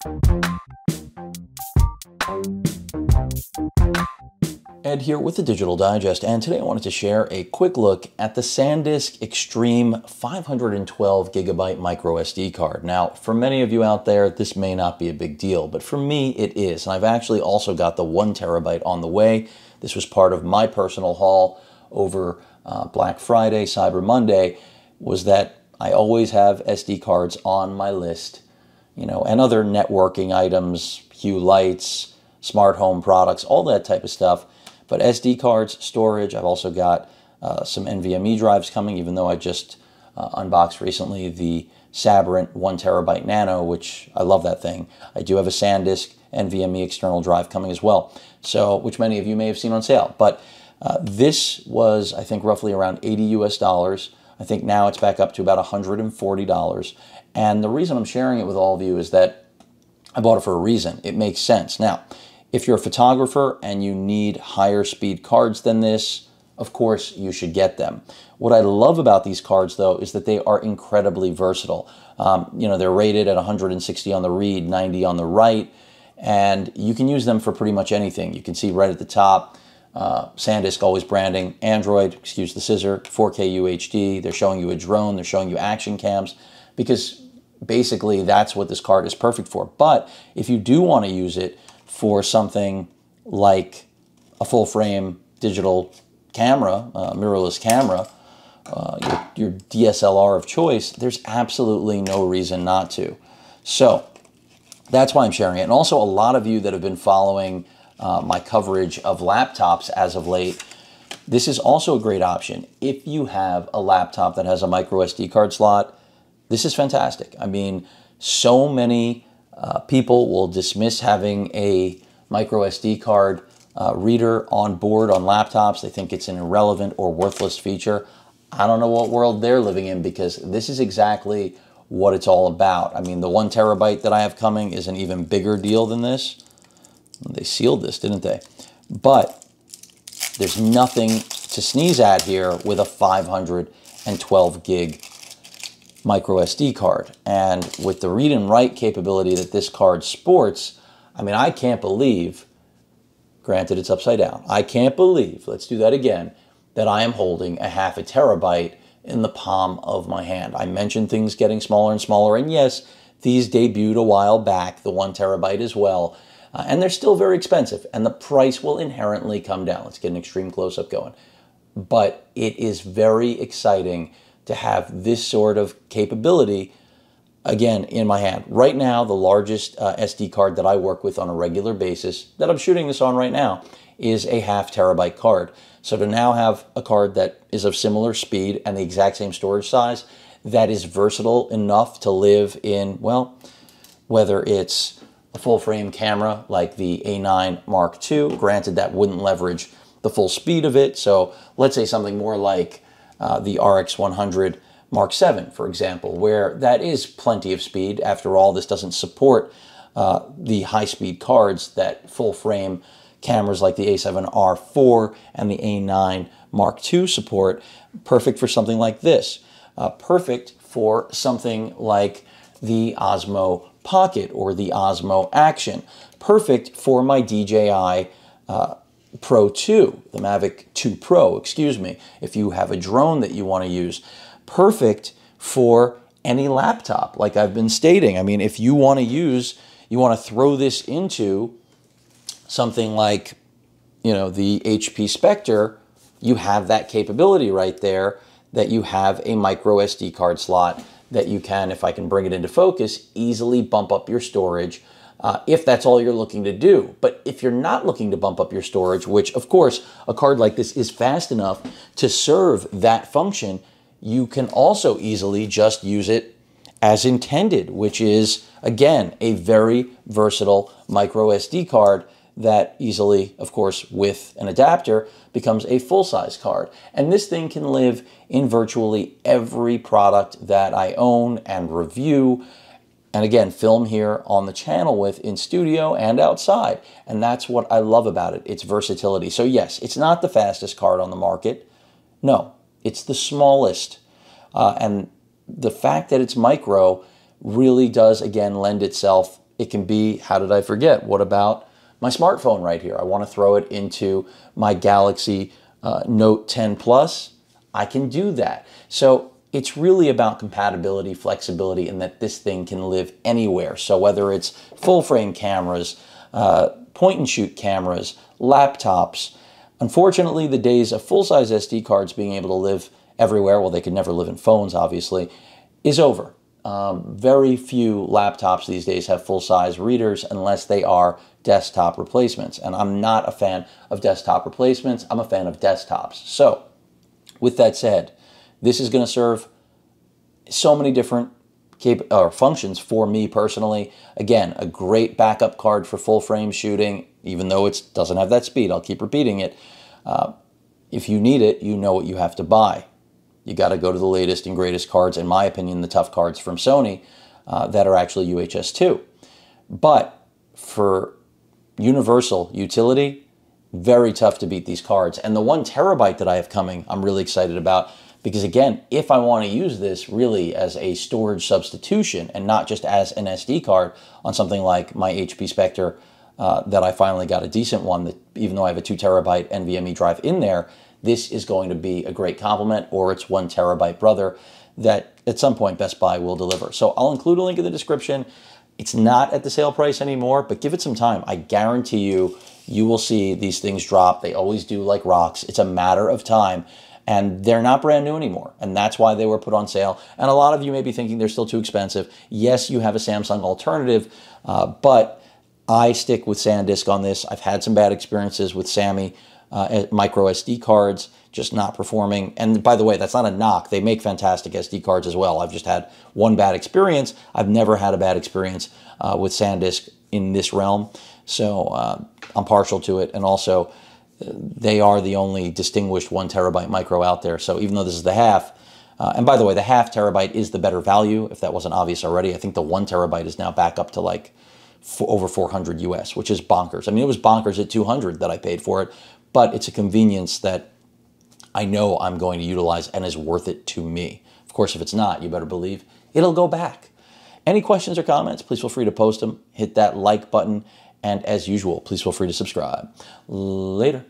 Ed here with the Digital Digest, and today I wanted to share a quick look at the SanDisk Extreme 512 gigabyte micro SD card. Now, for many of you out there, this may not be a big deal, but for me, it is. And I've actually also got the one terabyte on the way. This was part of my personal haul over uh, Black Friday, Cyber Monday, was that I always have SD cards on my list, you know, and other networking items, Hue lights, smart home products, all that type of stuff but SD cards, storage, I've also got uh, some NVMe drives coming, even though I just uh, unboxed recently the Sabrent 1 terabyte Nano, which I love that thing. I do have a SanDisk NVMe external drive coming as well, so which many of you may have seen on sale. But uh, this was, I think, roughly around 80 US dollars. I think now it's back up to about $140. And the reason I'm sharing it with all of you is that I bought it for a reason. It makes sense. Now, if you're a photographer and you need higher speed cards than this, of course you should get them. What I love about these cards though is that they are incredibly versatile. Um, you know, they're rated at 160 on the read, 90 on the write, and you can use them for pretty much anything. You can see right at the top, uh, SanDisk always branding, Android, excuse the scissor, 4K UHD. They're showing you a drone, they're showing you action cams, because basically that's what this card is perfect for. But if you do want to use it for something like a full frame digital camera, uh, mirrorless camera, uh, your, your DSLR of choice, there's absolutely no reason not to. So that's why I'm sharing it. And also, a lot of you that have been following uh, my coverage of laptops as of late, this is also a great option. If you have a laptop that has a micro SD card slot, this is fantastic. I mean, so many uh, people will dismiss having a micro SD card uh, reader on board on laptops. They think it's an irrelevant or worthless feature. I don't know what world they're living in because this is exactly what it's all about. I mean, the one terabyte that I have coming is an even bigger deal than this. They sealed this, didn't they? But there's nothing to sneeze at here with a 512 gig micro SD card. And with the read and write capability that this card sports, I mean, I can't believe, granted it's upside down, I can't believe, let's do that again, that I am holding a half a terabyte in the palm of my hand. I mentioned things getting smaller and smaller, and yes, these debuted a while back, the one terabyte as well, uh, and they're still very expensive, and the price will inherently come down. Let's get an extreme close up going. But it is very exciting to have this sort of capability again in my hand. Right now, the largest uh, SD card that I work with on a regular basis that I'm shooting this on right now is a half terabyte card. So to now have a card that is of similar speed and the exact same storage size that is versatile enough to live in, well, whether it's a full frame camera like the A9 Mark II, granted that wouldn't leverage the full speed of it. So let's say something more like uh, the RX 100 Mark 7, for example, where that is plenty of speed. After all, this doesn't support uh, the high-speed cards that full-frame cameras like the A7R4 and the A9 Mark II support. Perfect for something like this. Uh, perfect for something like the Osmo Pocket or the Osmo Action. Perfect for my DJI uh, Pro 2, the Mavic 2 Pro, excuse me, if you have a drone that you want to use. Perfect for any laptop, like I've been stating. I mean, if you want to use, you want to throw this into something like, you know, the HP Spectre, you have that capability right there that you have a micro SD card slot that you can, if I can bring it into focus, easily bump up your storage uh, if that's all you're looking to do. But if you're not looking to bump up your storage, which of course a card like this is fast enough to serve that function, you can also easily just use it as intended, which is again a very versatile micro SD card that easily, of course, with an adapter becomes a full-size card. And this thing can live in virtually every product that I own and review and again, film here on the channel with in studio and outside. And that's what I love about it, its versatility. So yes, it's not the fastest card on the market. No, it's the smallest. Uh, and the fact that it's micro really does, again, lend itself it can be, how did I forget? What about my smartphone right here? I want to throw it into my Galaxy uh, Note 10 Plus. I can do that. So it's really about compatibility, flexibility, and that this thing can live anywhere. So whether it's full frame cameras, uh, point and shoot cameras, laptops, unfortunately, the days of full size SD cards being able to live everywhere, well, they could never live in phones, obviously, is over. Um, very few laptops these days have full size readers unless they are desktop replacements. And I'm not a fan of desktop replacements, I'm a fan of desktops. So, with that said, this is going to serve so many different or functions for me personally. Again, a great backup card for full frame shooting, even though it doesn't have that speed. I'll keep repeating it. Uh, if you need it, you know what you have to buy. You got to go to the latest and greatest cards, in my opinion, the tough cards from Sony uh, that are actually UHS 2. But for universal utility, very tough to beat these cards. And the one terabyte that I have coming, I'm really excited about because again, if I want to use this really as a storage substitution and not just as an SD card on something like my HP Spectre uh, that I finally got a decent one that even though I have a two terabyte NVMe drive in there, this is going to be a great complement or its one terabyte brother that at some point Best Buy will deliver. So I'll include a link in the description. It's not at the sale price anymore, but give it some time. I guarantee you, you will see these things drop. They always do like rocks. It's a matter of time and they're not brand new anymore. And that's why they were put on sale. And a lot of you may be thinking they're still too expensive. Yes, you have a Samsung alternative, uh, but I stick with SanDisk on this. I've had some bad experiences with Sammy uh, micro SD cards just not performing. And by the way, that's not a knock. They make fantastic SD cards as well. I've just had one bad experience. I've never had a bad experience uh, with SanDisk in this realm. So uh, I'm partial to it. And also, they are the only distinguished one terabyte micro out there. So even though this is the half, uh, and by the way, the half terabyte is the better value. If that wasn't obvious already, I think the one terabyte is now back up to like over 400 US, which is bonkers. I mean, it was bonkers at 200 that I paid for it, but it's a convenience that I know I'm going to utilize and is worth it to me. Of course, if it's not, you better believe it'll go back. Any questions or comments, please feel free to post them. Hit that like button and as usual, please feel free to subscribe. Later.